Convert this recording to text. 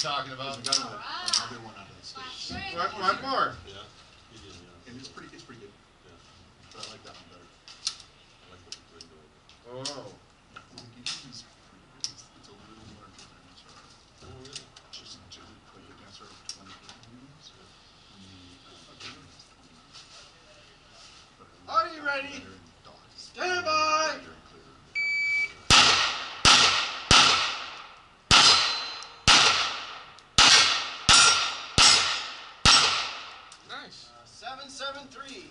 talking Because about. we got a- another one out of the States. One, one more. Yeah, he did, yeah. And it's pretty, it's pretty good, Yeah, but I like that one better. I like what he's doing. Oh, The Lamborghini's pretty good. It's, Uh, 773.